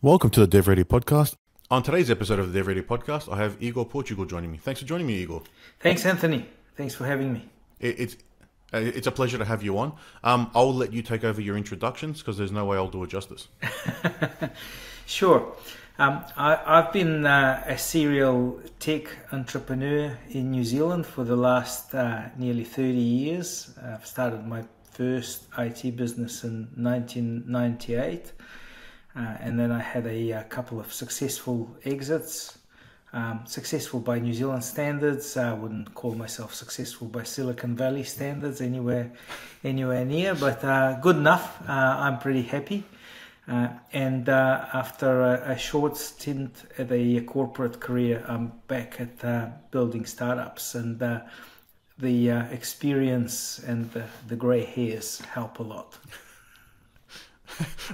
Welcome to the DevReady podcast. On today's episode of the DevReady podcast, I have Igor Portugal joining me. Thanks for joining me, Igor. Thanks, Anthony. Thanks for having me. It, it's uh, it's a pleasure to have you on. Um, I'll let you take over your introductions because there's no way I'll do it justice. sure. Um, I, have been uh, a serial tech entrepreneur in New Zealand for the last uh, nearly 30 years. I've started my first IT business in 1998. Uh, and then I had a, a, couple of successful exits. Um, successful by New Zealand standards. I wouldn't call myself successful by Silicon Valley standards anywhere, anywhere near, but uh, good enough. Uh, I'm pretty happy. Uh, and uh, after a, a, short stint at a corporate career, I'm back at uh, building startups, and the experience and the, the grey hairs help a lot.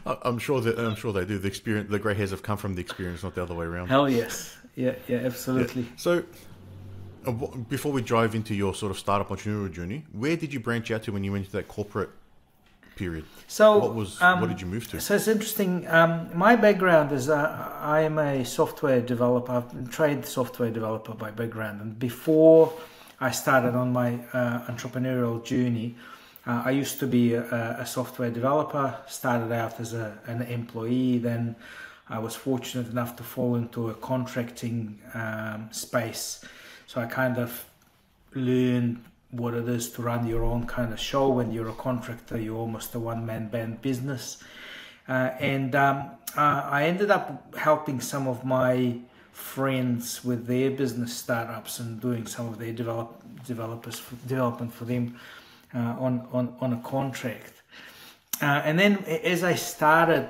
I'm sure that I'm sure they do. The experience, the grey hairs have come from the experience, not the other way around. Hell yes, yeah, yeah, absolutely. Yeah. So, uh, before we drive into your sort of startup entrepreneurial journey, where did you branch out to when you went into that corporate period? So, what was um, what did you move to? So it's interesting. Um, my background is uh, I am a software developer. I've been trained software developer by background, and before I started on my uh, entrepreneurial journey. Uh, I used to be a, a, software developer, started out as a, an employee, then I was fortunate enough to fall into a contracting um, space. So I kind of learned what it is to run your own kind of show when you're a contractor you're almost a one-man band business. Uh, and um, uh, i ended up helping some of my friends with their business startups and doing some of their develop developers for, development for them uh, on, on on a contract. Uh, and then as i started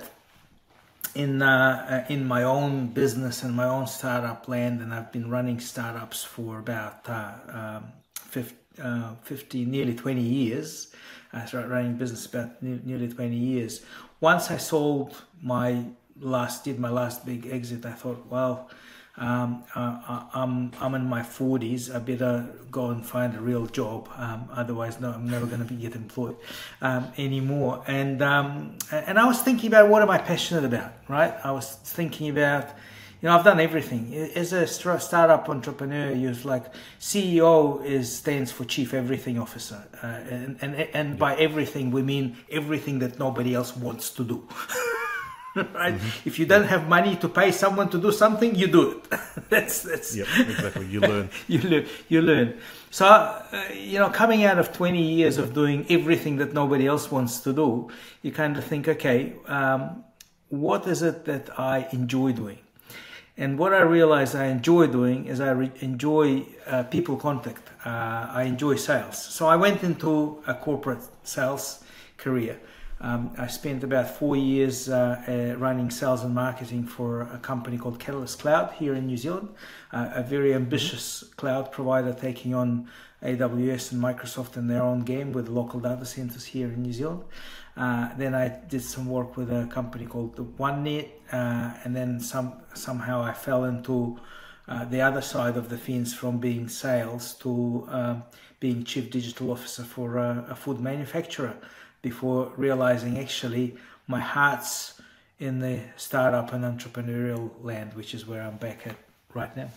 in uh, in my own business and my own startup land and i've been running startups for about um, 15 uh, 15, nearly 20 years. Uh, I started running business about nearly 20 years. Once I sold my last, did my last big exit, I thought, well, um, I, am I'm, I'm in my 40s. I better go and find a real job. Um, otherwise, no, I'm never going to be get employed um, anymore. And um, and I was thinking about what am I passionate about, right? I was thinking about you know, I've done everything. As a startup entrepreneur, you're like CEO is stands for Chief Everything Officer, uh, and and and by everything we mean everything that nobody else wants to do. right? Mm-hmm. If you don't have money to pay someone to do something, you do it. that's that's. Yep, exactly. You learn. you learn. You learn. So uh, you know, coming out of 20 years of doing everything that nobody else wants to do, you kind of think, okay, um, what is it that I enjoy doing? And what I realized I enjoy doing is I enjoy uh, people contact. Uh, I enjoy sales. So I went into a corporate sales career. Um, I spent about four years uh, uh, running sales and marketing for a company called Catalyst Cloud here in New Zealand, uh, a very ambitious cloud provider taking on AWS and Microsoft in their own game with local data centers here in New Zealand. Uh, then I did some work with a company called the OneNet, uh, and then some somehow I fell into uh, the other side of the fence from being sales to being chief digital officer for a, a food manufacturer before realizing actually my heart's in the startup and entrepreneurial land, which is where I'm back at right now.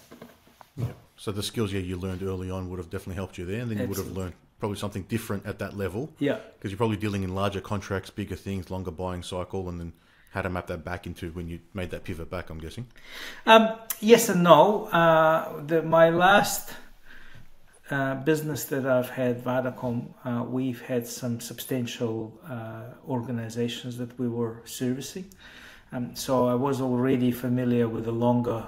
Yeah. So the skills yeah, you learned early on would have definitely helped you there, and then you Absolutely. would have learned probably something different at that level. Yeah. Because you're probably dealing in larger contracts, bigger things, longer buying cycle, and then how to map that back into when you made that pivot back. I'm guessing. Um, yes and no. Uh, the, my last uh, business that I've had, Vodacom, uh, we've had some substantial uh, organizations that we were servicing. Um, so I was already familiar with the longer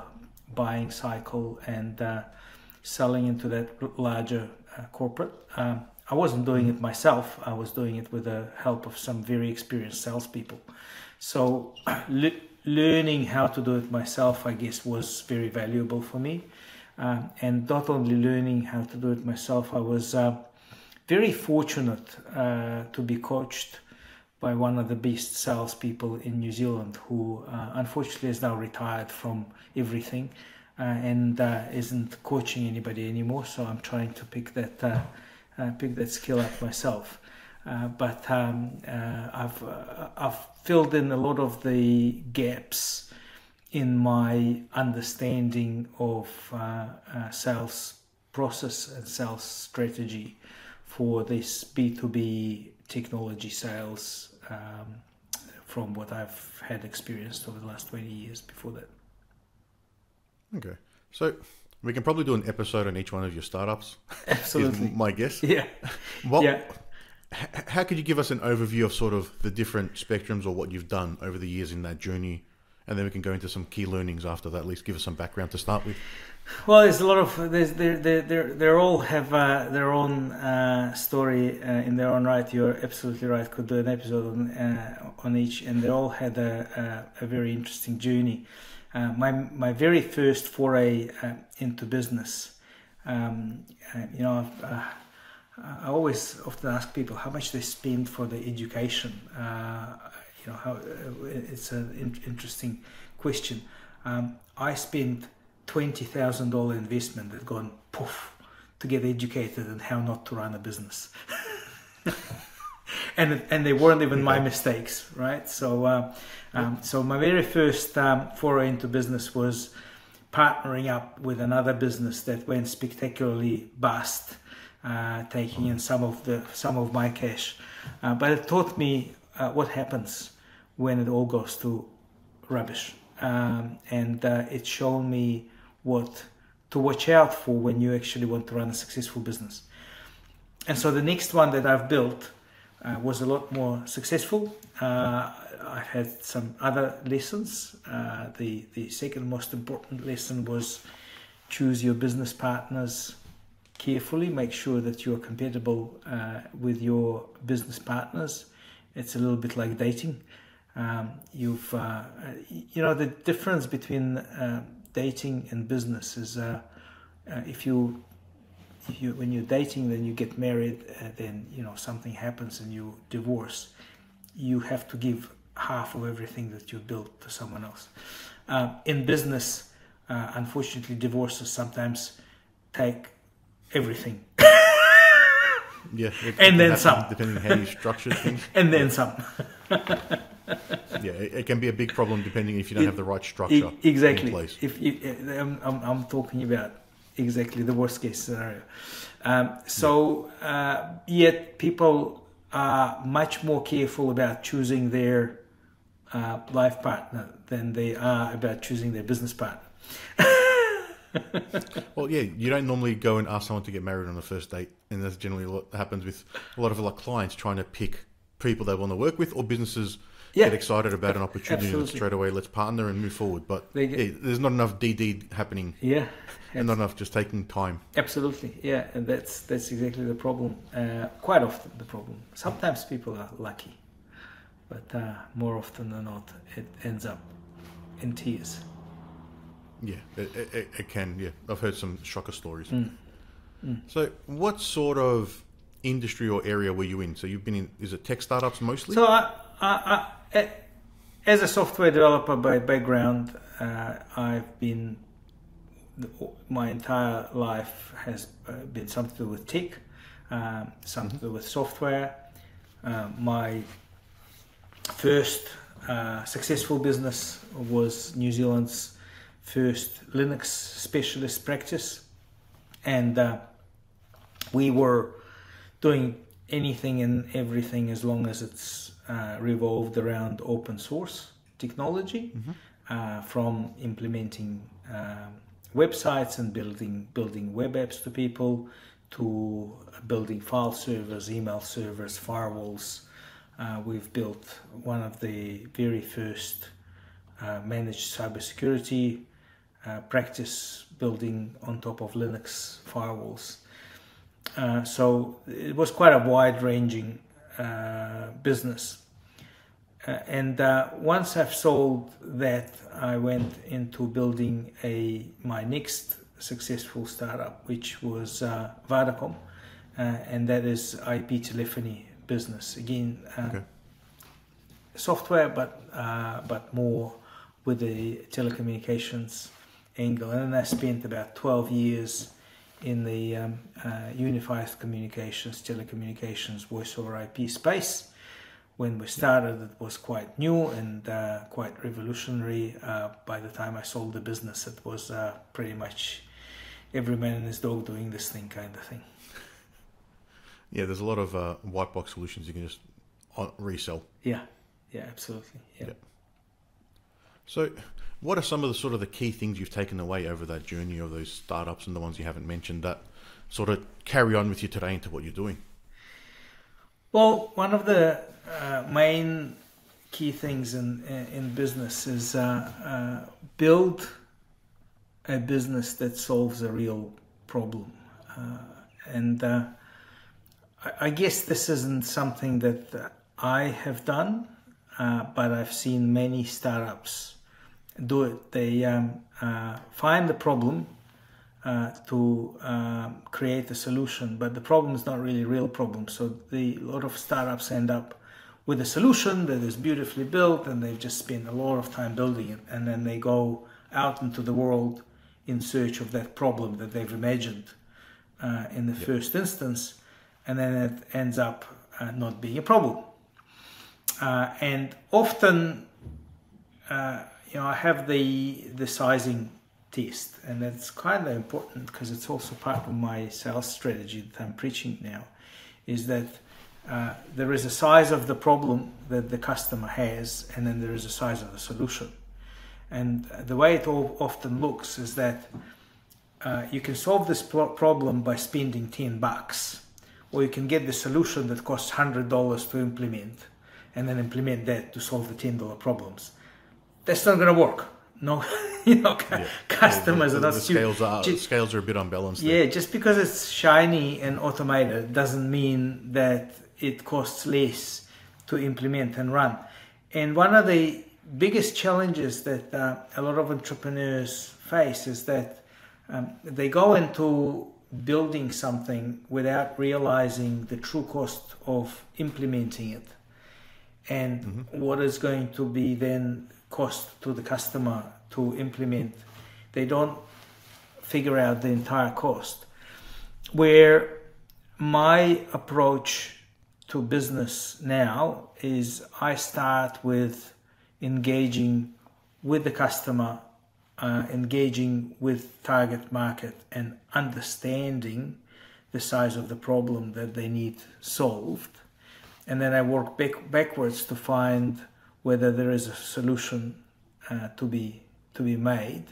buying cycle and uh, selling into that larger uh, corporate. Um, I wasn't doing it myself, I was doing it with the help of some very experienced salespeople. So le- learning how to do it myself, I guess, was very valuable for me. Uh, and not only learning how to do it myself, I was uh, very fortunate uh, to be coached by one of the best salespeople in New Zealand who uh, unfortunately is now retired from everything uh, and uh, isn't coaching anybody anymore. So I'm trying to pick that uh, pick that skill up myself. Uh, but um, uh, I've uh, I've filled in a lot of the gaps in my understanding of uh, uh, sales process and sales strategy for this B2B technology sales um, from what I've had experienced over the last 20 years before that. Okay. So we can probably do an episode on each one of your startups. Absolutely. Is my guess. Yeah. What, Yeah. How could you give us an overview of sort of the different spectrums or what you've done over the years in that journey? And then we can go into some key learnings after that. At least give us some background to start with. Well, there's a lot of there's they they they they all have uh, their own uh, story uh, in their own right. You're absolutely right. Could do an episode on uh, on each, and they all had a a, a very interesting journey. Uh, my my very first foray uh, into business, um, uh, you know, uh, I always often ask people how much they spend for the education. You know, how it's an in- interesting question. Um, I spent twenty thousand dollar investment that gone poof to get educated on how not to run a business. and and they weren't even my mistakes, right? So uh, um, so my very first um, foray into business was partnering up with another business that went spectacularly bust, uh, taking in some of the some of my cash. Uh, but it taught me uh, what happens when it all goes to rubbish, um, and uh, it showed me what to watch out for when you actually want to run a successful business. And so the next one that I've built uh, was a lot more successful. Uh, I had some other lessons. Uh, the the second most important lesson was choose your business partners carefully. Make sure that you are compatible uh, with your business partners. It's a little bit like dating. Um, you've uh, you know the difference between uh, dating and business is if you you when you're dating then you get married uh, then you know something happens and you divorce you have to give half of everything that you built to someone else uh, in business uh, unfortunately divorces sometimes take everything Yeah. it- it And then happen some. Depending on how you structure things. and then some Yeah, it, it can be a big problem depending if you don't It- have the right structure exactly in place. if you, I'm, I'm, I'm talking about exactly the worst case scenario. Um, so uh, yet people are much more careful about choosing their uh, life partner than they are about choosing their business partner. Well, yeah, you don't normally go and ask someone to get married on the first date, and that's generally what happens with a lot of our clients trying to pick people they want to work with or businesses Yeah. get excited about an opportunity and straight away let's partner and move forward. But They get- yeah, there's not enough DD happening yeah and not enough just taking time. Absolutely, yeah, and that's that's exactly the problem. Uh, quite often the problem. Sometimes people are lucky, but uh, more often than not, it ends up in tears. Yeah, it, it, it- can. Yeah, I've heard some shocker stories. Mm. So, what sort of industry or area were you in? So, you've been in, is it tech startups mostly? So, I, I, as a software developer by background, uh, I've been my entire life has uh, been something to do with tech, um, something to do with software. Uh, my first uh, successful business was New Zealand's first Linux specialist practice, and uh, we were doing anything and everything as long as it's uh, revolved around open source technology, uh, from implementing um, websites and building building web apps to people, to building file servers, email servers, firewalls. Uh, we've built one of the very first uh, managed cybersecurity uh, practice building on top of Linux firewalls. Uh, so it was quite a wide ranging business. Uh, and uh, once I've sold that, I went into building a my next successful startup, which was uh, Vodacom, uh, and that is IP telephony business. Again, uh, Okay. software, but uh, but more with the telecommunications angle. And then I spent about 12 years in the um, uh, unified communications, telecommunications, voice over IP space. When we started, it was quite new and uh, quite revolutionary. Uh, by the time I sold the business, it was uh, pretty much every man and his dog doing this thing kind of thing. Yeah, there's a lot of uh, white box solutions you can just resell. Yeah, yeah, absolutely. Yeah. Yeah. So, what are some of the sort of the key things you've taken away over that journey of those startups and the ones you haven't mentioned that sort of carry on with you today into what you're doing? Well, one of the uh, main key things in in business is uh, uh, build a business that solves a real problem, uh, and uh, I, guess this isn't something that I have done, uh, but I've seen many startups do it. They um, find the problem. Uh, to um, create a solution, but the problem is not really a real problem. So the a lot of startups end up with a solution that is beautifully built, and they've just spent a lot of time building it, and then they go out into the world in search of that problem that they've imagined uh, in the yep. first instance, and then it ends up uh, not being a problem. Uh, and often, uh, you know, I have the the sizing test, and that's kind of important because it's also part of my sales strategy that I'm preaching now, is that uh, there is a size of the problem that the customer has, and then there is a size of the solution. And the way it all often looks is that uh, you can solve this problem by spending 10 bucks, or you can get the solution that costs $100 to implement, and then implement that to solve the $10 problems. That's not going to work no, you know, yeah. customers yeah, the, are not the scales are just, scales are a bit unbalanced. Yeah, there. just because it's shiny and automated doesn't mean that it costs less to implement and run. And one of the biggest challenges that uh, a lot of entrepreneurs face is that um, they go into building something without realizing the true cost of implementing it and mm-hmm. what is going to be then cost to the customer to implement. They don't figure out the entire cost. Where my approach to business now is I start with engaging with the customer, uh, engaging with target market, and understanding the size of the problem that they need solved. And then I work back, backwards to find whether there is a solution uh, to be to be made.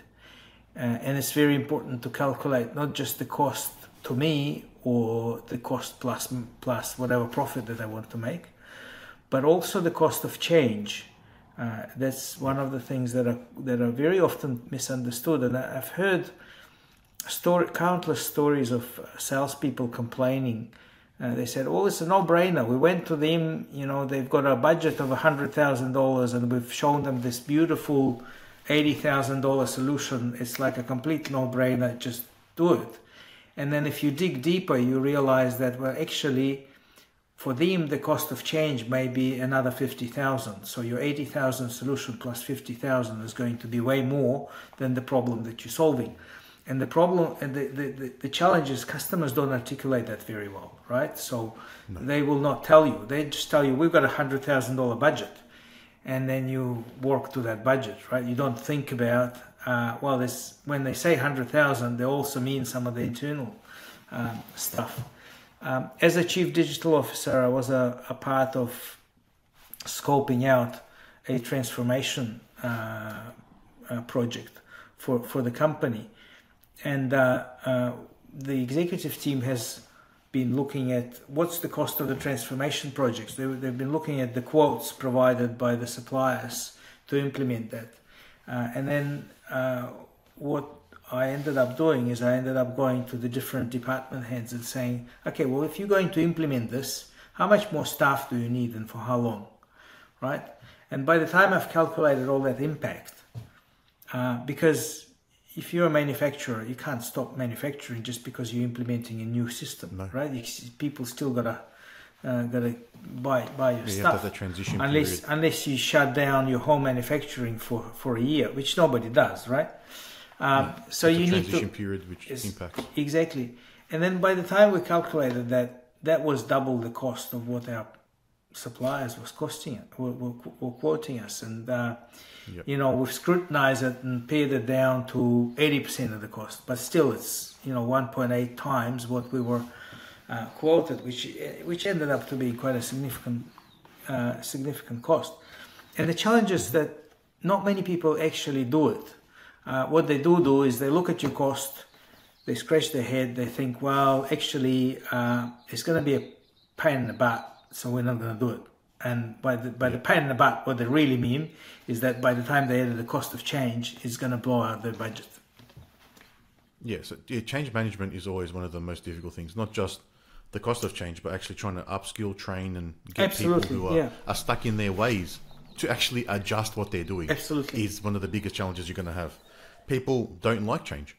Uh, and it's very important to calculate not just the cost to me or the cost plus plus whatever profit that I want to make, but also the cost of change. Uh, that's one of the things that are that are very often misunderstood, and I've heard story, countless stories of salespeople complaining uh, they said, "Oh, it's a no-brainer." We went to them. You know, they've got a budget of hundred thousand dollars, and we've shown them this beautiful eighty thousand dollar solution. It's like a complete no-brainer. Just do it. And then, if you dig deeper, you realize that well, actually, for them, the cost of change may be another fifty thousand. So your eighty thousand solution plus fifty thousand is going to be way more than the problem that you're solving. And the problem and the, the, the, challenge is customers don't articulate that very well, right? So no. they will not tell you. They just tell you, we've got a hundred thousand dollar budget. And then you work to that budget, right? You don't think about, uh, well, this, when they say hundred thousand, they also mean some of the internal um, stuff. Um, as a chief digital officer, I was a, a part of scoping out a transformation uh, uh, project for, for the company and uh, uh, the executive team has been looking at what's the cost of the transformation projects. They, have been looking at the quotes provided by the suppliers to implement that. Uh, and then uh, what I ended up doing is I ended up going to the different department heads and saying, okay, well, if you're going to implement this, how much more staff do you need and for how long? Right? And by the time I've calculated all that impact, uh, because if you're a manufacturer, you can't stop manufacturing just because you're implementing a new system, no. right? You, people still gotta uh, gotta buy buy your yeah, stuff. Transition unless period. unless you shut down your whole manufacturing for for a year, which nobody does, right? Um, so It's a you need transition to period which Yes. impacts. exactly, and then by the time we calculated that, that was double the cost of what our suppliers was costing were, were, were quoting us, and uh, Yep. you know we've scrutinized it and paid it down to eighty percent of the cost, but still it's you know one point eight times what we were uh, quoted, which which ended up to be quite a significant uh, significant cost. And the challenge is that not many people actually do it. Uh, what they do do is they look at your cost, they scratch their head, they think, well, actually, uh, it's going to be a pain in the butt, so we're not going to do it. And by the by the pain in the butt, what they really mean is that by the time they add the cost of change, it's going to blow out their budget. Yeah, so yeah, change management is always one of the most difficult things. Not just the cost of change, but actually trying to upskill, train, and get Absolutely, people who are, yeah. are stuck in their ways to actually adjust what they're doing. Absolutely. is one of the biggest challenges you're going to have. People don't like change.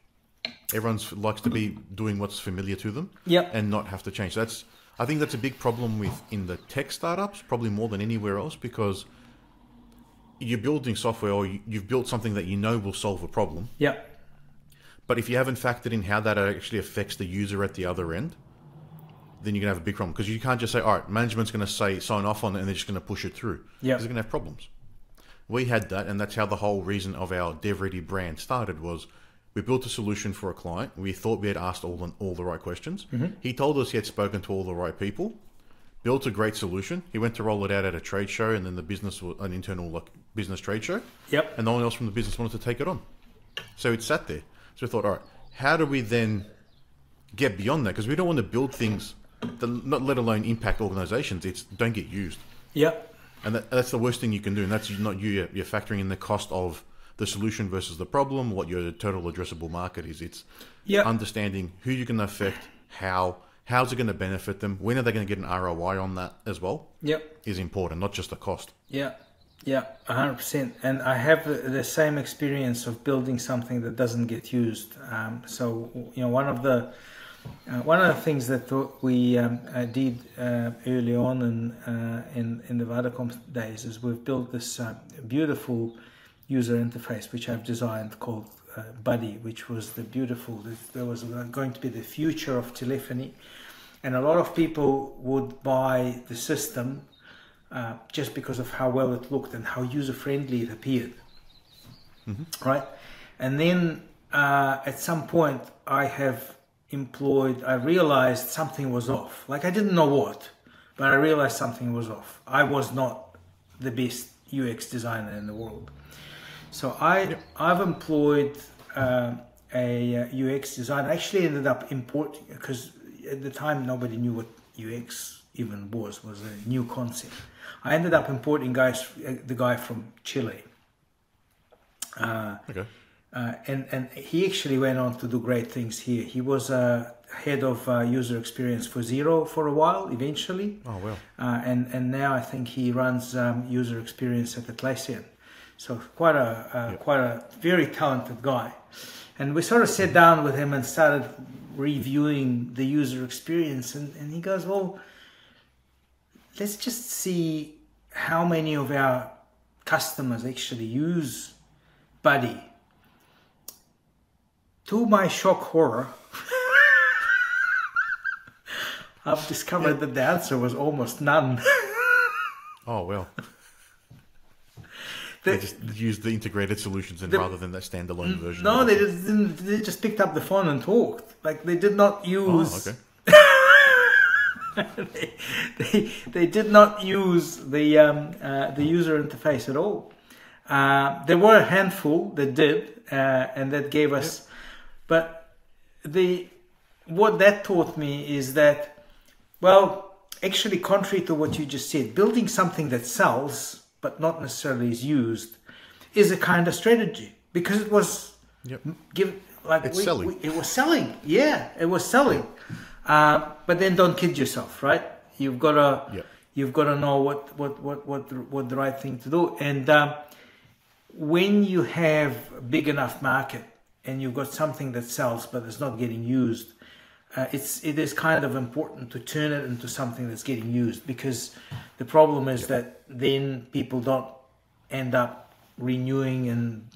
Everyone likes to be doing what's familiar to them, Yep. and not have to change. That's I think that's a big problem with in the tech startups, probably more than anywhere else, because you're building software or you- you've built something that you know will solve a problem. Yeah, But if you haven't factored in how that actually affects the user at the other end, then you're going to have a big problem because you can't just say, all right, management's going to say sign off on it and they're just going to push it through. Yeah. Because they're going to have problems. We had that, and that's how the whole reason of our DevReady brand started was we built a solution for a client. We thought we had asked all the, all the right questions. Mm-hmm. He told us he had spoken to all the right people, built a great solution. He went to roll it out at a trade show, and then the business, an internal like, business trade show yep, and no one else from the business wanted to take it on. So it sat there. So we thought, all right, how do we then get beyond that? Because we don't want to build things that, not let alone impact organizations. It's don't get used, yep, and that, that's the worst thing you can do. And that's not you. You're factoring in the cost of the solution versus the problem, what your total addressable market is. It's yep. understanding who you're going to affect, how, how's it going to benefit them, when are they going to get an ROI on that as well, Yep. is important, not just the cost. Yeah, yeah, hundred percent. And I have the, same experience of building something that doesn't get used. Um, so you know, one of the uh, one of the things that th- we um, uh, did uh, early on in, uh, in in the Vodacom days is we've built this uh, beautiful user interface which I've designed called uh, Buddy, which was the beautiful. There was going to be the future of telephony, and a lot of people would buy the system uh, just because of how well it looked and how user friendly it appeared. Right? And then uh, at some point, I have employed, I realized something was off. Like I didn't know what, but I realized something was off. I was not the best UX designer in the world. So I, I've employed uh, a uh, UX designer. Actually ended up importing because at the time nobody knew what UX even was. Was a new concept. I ended up importing guys, uh, the guy from Chile, uh, Okay. uh, and and he actually went on to do great things here. He was uh, head of uh, user experience for Xero for a while, eventually, Oh well. uh, and and now I think he runs um, user experience at Atlassian. So quite a uh, quite a very talented guy, and we sort of sat down with him and started reviewing the user experience, and, and he goes, well, let's just see how many of our customers actually use Buddy. To my shock horror, I've discovered that the answer was almost none. Oh well. The- they just used the integrated solutions and The- rather than the standalone version. no, they just didn't. They just picked up the phone and talked. Like they did not use. Oh, okay. they, they, they did not use the um, uh, the user interface at all. Uh, there were a handful that did, uh, and that gave us. But the what that taught me is that, well, actually, contrary to what you just said, building something that sells but not necessarily is used is a kind of strategy because it was Yep. give like It's we- selling. we- it was selling. Yeah, it was selling. Uh, but then don't kid yourself, right? You've got to Yep. you've got to know what what what what the, what the right thing to do. And um, when you have a big enough market and you've got something that sells but it's not getting used, uh, it's it is kind of important to turn it into something that's getting used because the problem is that then people don't end up renewing and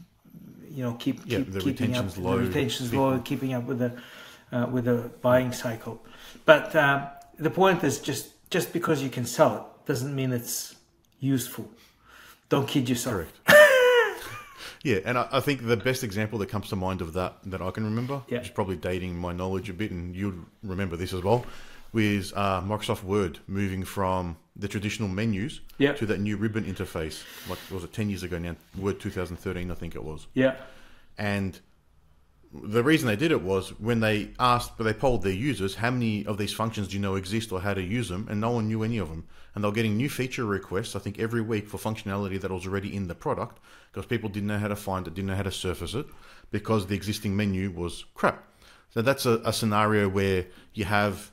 you know keep, Yeah, keep the keeping retention's up, low, the retention's low, keeping up with the uh, with the buying cycle. But um, the point is just just because you can sell it doesn't mean it's useful. Don't kid yourself. Correct. yeah, and I, I think the best example that comes to mind of that that I can remember, Yeah. which is probably dating my knowledge a bit, and you'd remember this as well, was uh, Microsoft Word moving from the traditional menus Yeah. to that new ribbon interface. Like was it ten years ago now? Word 2013, I think it was. Yeah. And the reason they did it was when they asked, but they polled their users, how many of these functions do you know exist or how to use them, and no one knew any of them. And they were getting new feature requests, I think, every week for functionality that was already in the product because people didn't know how to find it, didn't know how to surface it because the existing menu was crap. So that's a, a scenario where you have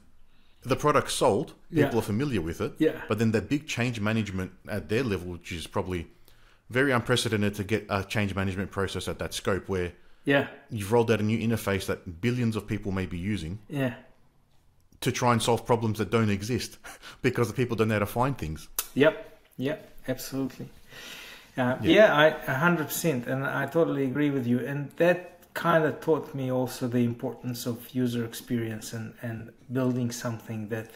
the product sold, people Yeah. are familiar with it, Yeah. but then the big change management at their level, which is probably very unprecedented to get a change management process at that scope where Yeah. you've rolled out a new interface that billions of people may be using Yeah. to try and solve problems that don't exist because the people don't know how to find things. Yep. Yep. Absolutely. Uh, yeah. I a hundred percent, and I totally agree with you. And that kind of taught me also the importance of user experience and and building something that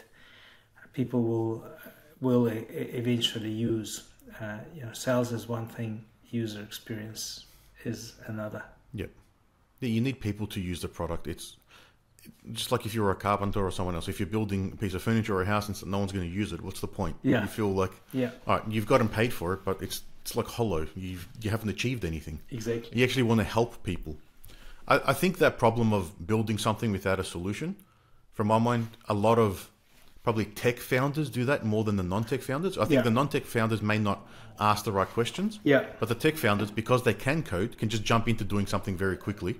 people will will eventually use. Uh, you know, sales is one thing, user experience is another. Yep. Yeah, you need people to use the product. It's just like if you're a carpenter or someone else. If you're building a piece of furniture or a house and no one's going to use it, what's the point? Yeah. You feel like, Yeah. all right, you've got them paid for it, but it's it's like hollow. You've you haven't achieved anything. Exactly. You actually want to help people. I, I think that problem of building something without a solution, from my mind, a lot of probably tech founders do that more than the non-tech founders. I think Yeah. the non-tech founders may not ask the right questions. Yeah. But the tech founders, because they can code, can just jump into doing something very quickly.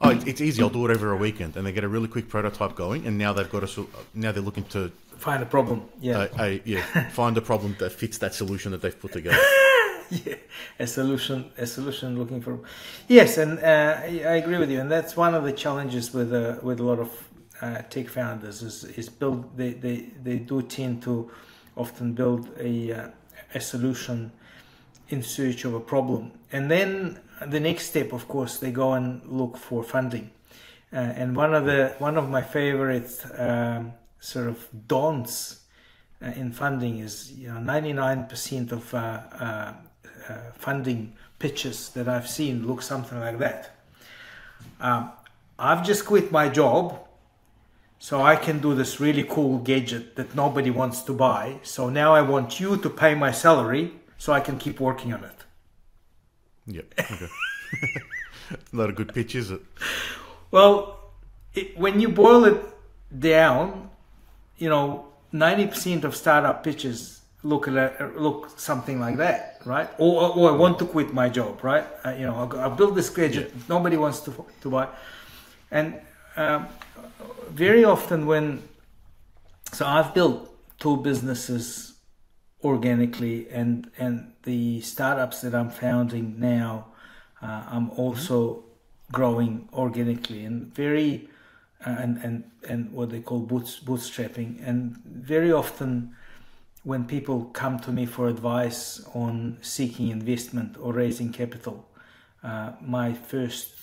Oh, it's, it's easy. I'll do it over a weekend, and they get a really quick prototype going, and now they've got a. Now they're looking to, Find a problem. Yeah. uh, a, yeah, find a problem that fits that solution that they've put together. yeah, a solution, a solution looking for. Yes, and uh, I I agree with you, and that's one of the challenges with uh, with a lot of uh, tech founders is is build. They, they they do tend to often build a uh, a solution in search of a problem, and then the next step, of course, they go and look for funding. Uh, and one of the one of my favorite um, sort of don'ts uh, in funding is you know 99% of uh, uh, funding pitches that I've seen look something like that. Um, I've just quit my job, so I can do this really cool gadget that nobody wants to buy. So now I want you to pay my salary so I can keep working on it. Yep. Okay. it's not a good pitch, is it? Well, it, when you boil it down, you know, ninety percent of startup pitches look at look something like that, right? Or, or, I want to quit my job, right? Uh, you know, I, I built this gadget nobody wants to to buy, and um, very often when so I've built two businesses organically, and and the startups that I'm founding now, uh, I'm also growing organically and very uh, and and and what they call boots, bootstrapping. And very often when people come to me for advice on seeking investment or raising capital uh, my first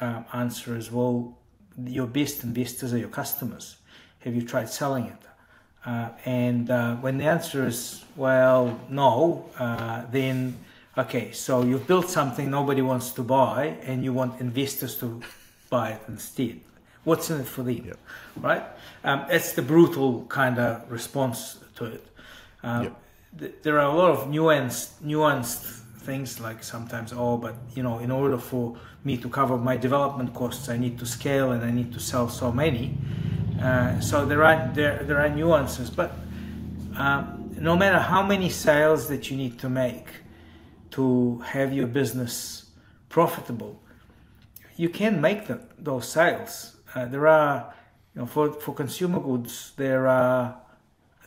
uh, answer is well your best investors are your customers. Have you tried selling it? Uh, and uh, when the answer is well no uh, then okay so you've built something nobody wants to buy and you want investors to buy it instead. What's in it for them? Yep. right? Um, it's the brutal kind of response to it. Um, Yep. th- there are a lot of nuanced nuanced things like sometimes oh but you know in order for me to cover my development costs i need to scale and i need to sell so many. Uh, so there are there there are nuances but um, no matter how many sales that you need to make to have your business profitable you can make the, those sales. Uh, there are you know for for consumer goods there are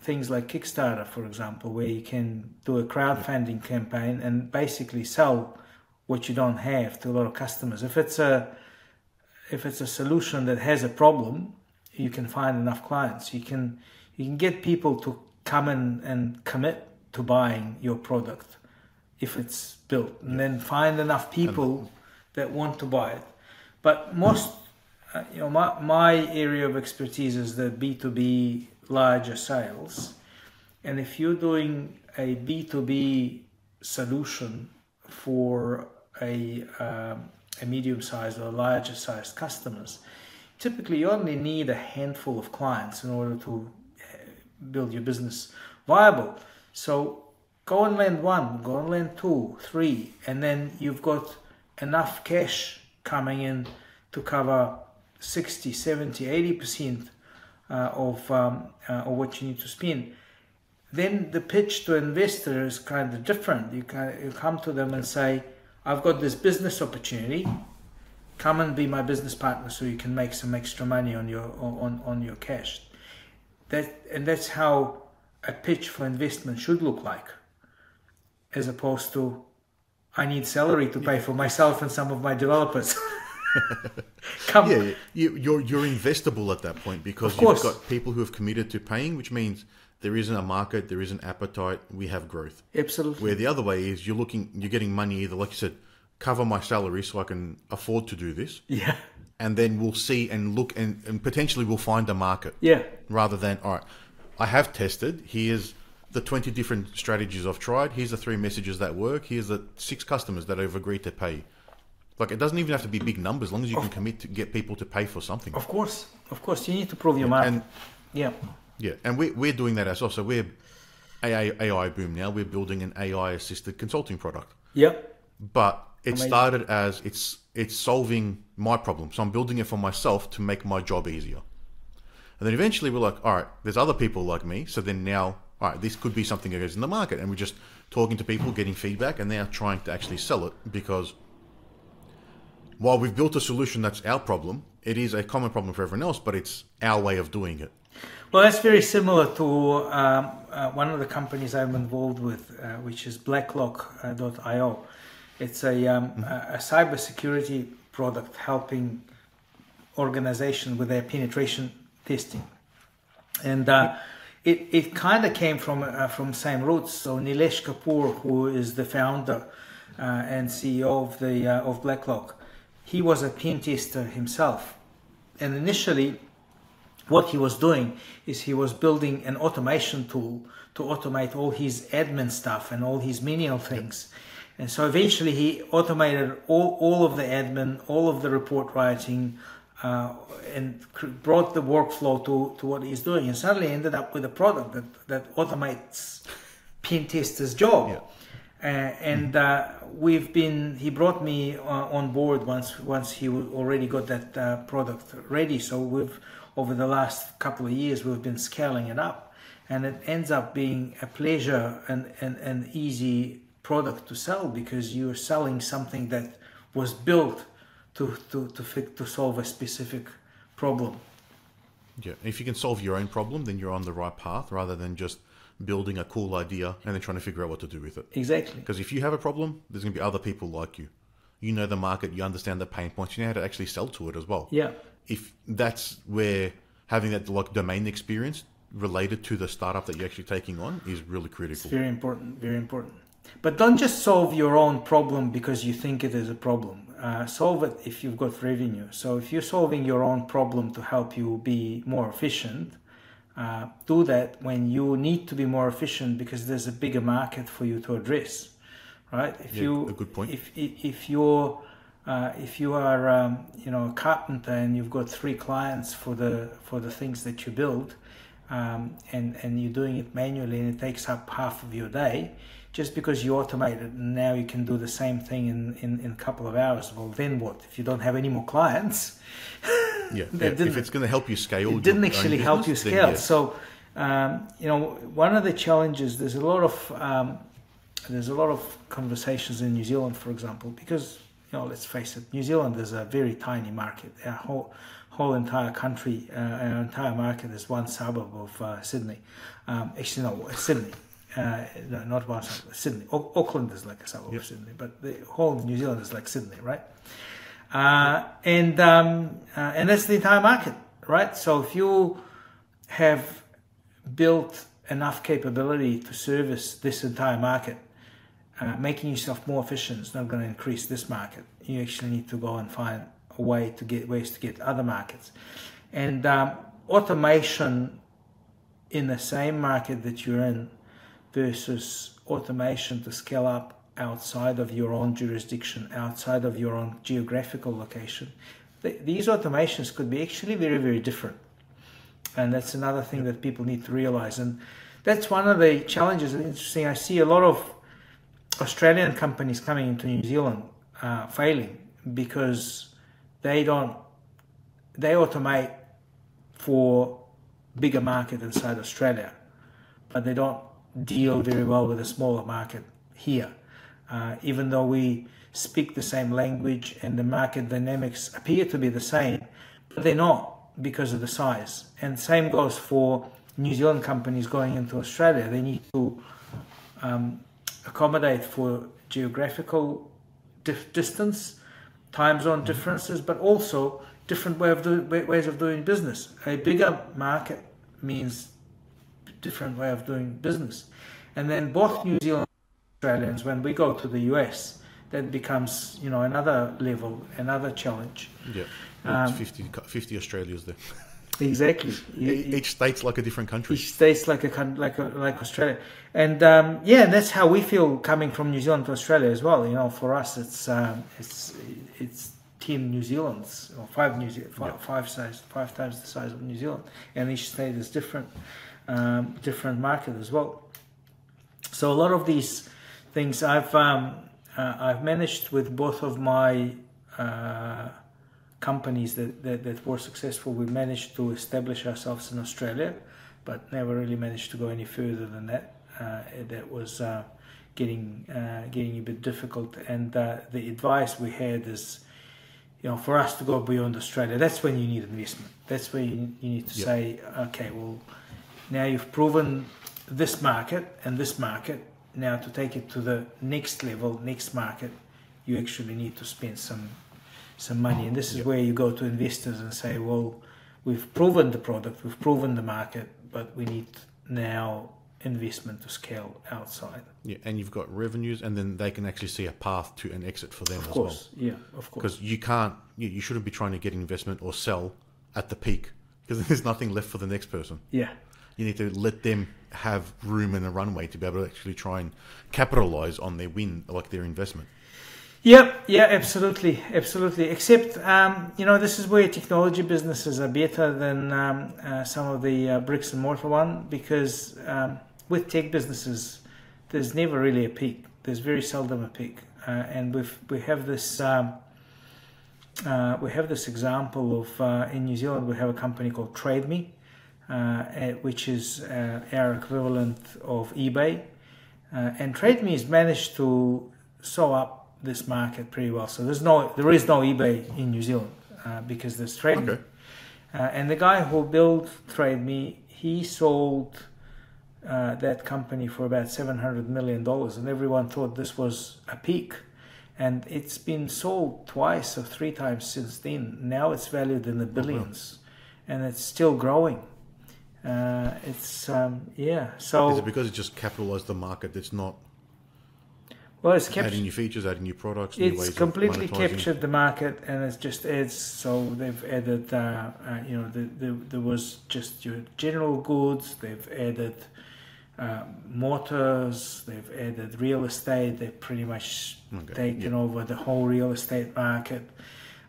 things like Kickstarter, for example, where mm. you can do a mm. crowdfunding campaign and basically sell what you don't have to a lot of customers. If it's a if it's a solution that has a problem, you can find enough clients. You can you can get people to come in and commit to buying your product if it's built, and then find enough people that want to buy it. But most, you know, my, my area of expertise is the B2B larger sales. And if you're doing a B2B solution for a, um, a medium sized or larger sized customers, typically you only need a handful of clients in order to uh, build your business viable. So go and land one, go and land two, three, and then you've got enough cash coming in to cover 60, 70, 80% uh, of, um, uh, of what you need to spend. Then the pitch to investor is kind of different. You, can, you come to them and say, I've got this business opportunity. Come and be my business partner so you can make some extra money on your on, on your cash. That and that's how a pitch for investment should look like, as opposed to I need salary to pay for myself and some of my developers. Come. Yeah, you, you're you're investable at that point because you've got people who have committed to paying, which means there isn't a market, there is an appetite, we have growth. Absolutely. Where the other way is you're looking, you're getting money either, like you said, cover my salary so I can afford to do this. Yeah. And then we'll see and look and, and potentially we'll find a market. Yeah. Rather than, all right, I have tested. Here's the 20 different strategies I've tried. Here's the three messages that work. Here's the six customers that have agreed to pay. Like it doesn't even have to be big numbers, as long as you of, can commit to get people to pay for something. Of course, of course, you need to prove your market. And, yeah, yeah, and we're we're doing that ourselves. So we're AI, AI boom now. We're building an AI assisted consulting product. Yep. But it Amazing. started as it's it's solving my problem. So I'm building it for myself to make my job easier. And then eventually we're like, all right, there's other people like me. So then now, all right, this could be something that goes in the market. And we're just talking to people, getting feedback, and they're trying to actually sell it because while we've built a solution that's our problem, it is a common problem for everyone else, but it's our way of doing it. Well, that's very similar to um, uh, one of the companies I'm involved with, uh, which is Blacklock.io. It's a, um, mm-hmm. a, cybersecurity product helping organizations with their penetration testing. And uh, it, it kind of came from uh, from same roots. So Nilesh Kapoor, who is the founder uh, and CEO of the uh, of Blacklock, he was a pen tester himself, and initially, what he was doing is he was building an automation tool to automate all his admin stuff and all his menial things. And so eventually he automated all, all of the admin, all of the report writing, uh, and brought the workflow to, to what he's doing. And suddenly ended up with a product that, that automates pen tester's job. Yeah. Uh, and uh, we've been he brought me uh, on board once once he already got that product ready. So we've over the last couple of years we've been scaling it up. And it ends up being a pleasure and an easy product to sell because you're selling something that was built to to to, fit, to solve a specific problem. Yeah. If you can solve your own problem then you're on the right path rather than just building a cool idea and then trying to figure out what to do with it. Exactly. Because if you have a problem, there's going to be other people like you. You know the market, you understand the pain points, you know how to actually sell to it as well. Yeah. If that's where having that like domain experience related to the startup that you're actually taking on is really critical. It's very important, very important. But don't just solve your own problem because you think it is a problem. Uh, solve it if you've got revenue. So if you're solving your own problem to help you be more efficient, uh, do that when you need to be more efficient because there's a bigger market for you to address, right? If yeah, you a good point. If if you're uh, if you are um, you know a carpenter and you've got three clients for the for the things that you build, um, and and you're doing it manually and it takes up half of your day, just because you automate it and now you can do the same thing in, in, in a couple of hours. Well, then what? If you don't have any more clients, yeah, yeah. if it's going to help you scale, it didn't actually business, help you scale. Yes. So, um, you know, one of the challenges there's a lot of um, there's a lot of conversations in New Zealand, for example, because you know, let's face it, New Zealand is a very tiny market. Our whole whole entire country, uh, our entire market is one suburb of uh, Sydney. Um, actually, no, Sydney uh, no, not one Sydney. O- Auckland is like a suburb yep. of Sydney, but the whole of New Zealand is like Sydney, right? Uh, and um, uh, and that's the entire market, right? So if you have built enough capability to service this entire market, uh, making yourself more efficient is not going to increase this market. You actually need to go and find a way to get ways to get other markets, and um, automation in the same market that you're in versus automation to scale up outside of your own jurisdiction, outside of your own geographical location. these automations could be actually very, very different. And that's another thing that people need to realize. And that's one of the challenges. And interesting. I see a lot of Australian companies coming into New Zealand uh, failing because they don't, they automate for bigger market inside Australia, but they don't deal very well with a smaller market here. Uh, even though we speak the same language and the market dynamics appear to be the same, but they're not because of the size. And same goes for New Zealand companies going into Australia. They need to um, accommodate for geographical distance, time zone differences, but also different way of do- ways of doing business. A bigger market means different way of doing business. And then both New Zealand Australians, when we go to the US, that becomes you know another level, another challenge. Yeah, um, 50, 50 Australias there. Exactly. each state's like a different country. Each state's like a like a, like Australia, and um, yeah, that's how we feel coming from New Zealand to Australia as well. You know, for us, it's um, it's it's ten New Zealands or five New Zealand, five, yeah. five size, five times the size of New Zealand, and each state is different, um, different market as well. So a lot of these things I've um, uh, I've managed with both of my uh, companies that, that, that were successful. We managed to establish ourselves in Australia, but never really managed to go any further than that. Uh, that was uh, getting uh, getting a bit difficult. And uh, the advice we had is, you know, for us to go beyond Australia, that's when you need investment. That's where you, you need to yep. say, okay, well, now you've proven this market and this market. Now to take it to the next level, next market, you actually need to spend some some money. And this is yep. where you go to investors and say, well, we've proven the product, we've proven the market, but we need now investment to scale outside. Yeah, and you've got revenues, and then they can actually see a path to an exit for them of as course, well. Yeah, of course. Because you can't, you, you shouldn't be trying to get investment or sell at the peak because there's nothing left for the next person. Yeah. You need to let them have room and a runway to be able to actually try and capitalize on their win, like their investment. Yeah, yeah, absolutely, absolutely. Except, um, you know, this is where technology businesses are better than um, uh, some of the uh, bricks and mortar one because um, with tech businesses, there's never really a peak. There's very seldom a peak, uh, and we we have this. Um, uh, we have this example of uh, in New Zealand we have a company called TradeMe, which is our equivalent of eBay, and TradeMe has managed to sew up this market pretty well. So there's no, there is no eBay in New Zealand uh, because there's TradeMe. Okay. Uh, and the guy who built TradeMe, he sold uh, that company for about seven hundred million dollars, and everyone thought this was a peak. And it's been sold twice or three times since then. Now it's valued in the billions, oh, wow. and it's still growing. Uh, it's um, yeah. So is it because it just capitalized the market? It's not well, it's kept, adding new features, adding new products. New it's completely captured the market, and it's just adds. So they've added, uh, uh, you know, the, the, there was just your general goods. They've added uh, motors. They've added real estate. They've pretty much okay. taken over the whole real estate market.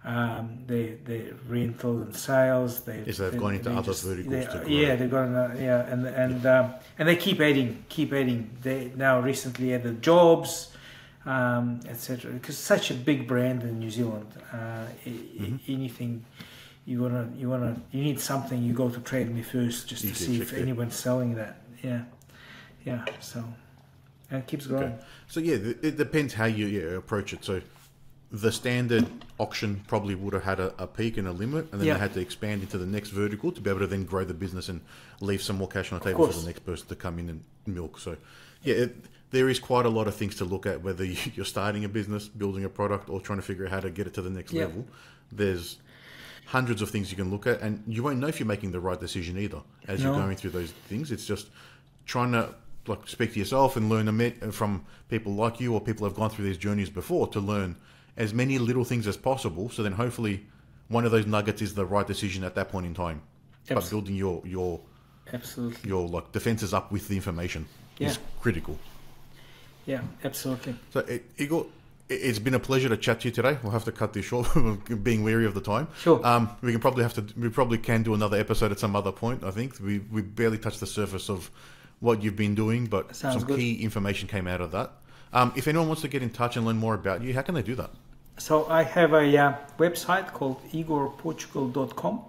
Um, they they rental and sales. They is they've they, gone into other just, verticals. They, yeah, they've gone. Uh, yeah, and and um, and they keep adding, keep adding. They now recently added jobs um, etc. Because such a big brand in New Zealand, uh, mm-hmm. anything you wanna you wanna you need something, you go to TradeMe first just you to see if anyone's selling that. Yeah, yeah. So and it keeps growing. Okay. So yeah, it depends how you yeah, approach it. So the standard auction probably would have had a, a peak and a limit, and then yeah. they had to expand into the next vertical to be able to then grow the business and leave some more cash on the table for the next person to come in and milk. So, yeah, it, there is quite a lot of things to look at whether you're starting a business, building a product, or trying to figure out how to get it to the next yep. level. There's hundreds of things you can look at, and you won't know if you're making the right decision either as no. you're going through those things. It's just trying to like speak to yourself and learn from people like you or people who have gone through these journeys before to learn as many little things as possible. So then hopefully one of those nuggets is the right decision at that point in time. But building your your Absolutely. your like defenses up with the information is critical. Yeah, absolutely. So Igor, it's been a pleasure to chat to you today. We'll have to cut this short, being wary of the time. Sure. Um, we can probably have to. We probably can do another episode at some other point. I think we we barely touched the surface of what you've been doing, but Sounds some good. key information came out of that. Um, if anyone wants to get in touch and learn more about you, how can they do that? So I have a uh, website called igorportugal.com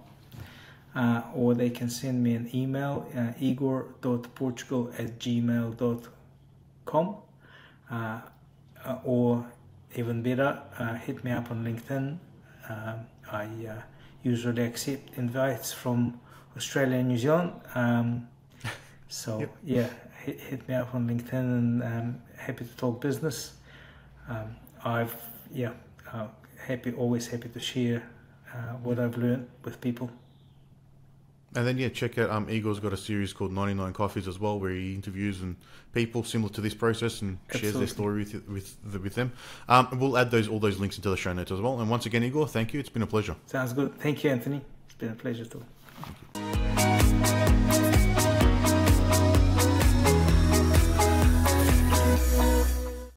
uh, or they can send me an email uh, igor.portugal at gmail.com uh, uh, or even better uh, hit me up on LinkedIn um, I uh, usually accept invites from Australia and New Zealand um, so Yep. yeah hit, hit me up on LinkedIn and um, happy to talk business um, I've yeah uh, happy always happy to share uh, what I've learned with people And then yeah, check out um, Igor's got a series called 99 Coffees as well, where he interviews and people similar to this process and shares their story with with the, with them. Um, we'll add those all those links into the show notes as well. And once again, Igor, thank you. It's been a pleasure. sounds good thank you Anthony it's been a pleasure too